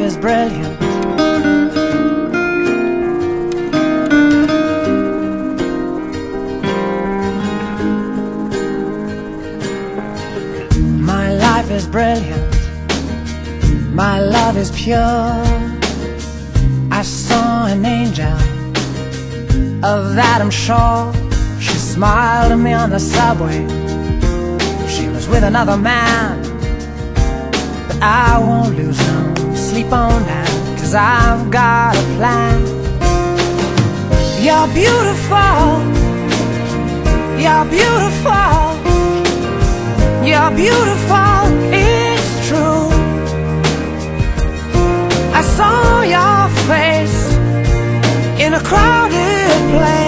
is brilliant. My life is brilliant. My love is pure. I saw an angel, of I'm sure. She smiled at me on the subway. She was with another man. But I won't lose sleep on that, cause I've got a plan. You're beautiful. You're beautiful. You're beautiful, it's true. I saw your face in a crowded place,